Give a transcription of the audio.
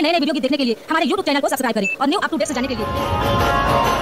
हमारे नए नए वीडियो की देखने के लिए हमारे यूट्यूब चैनल को सब्सक्राइब करें और न्यू अप टू डेट से जाने के लिए।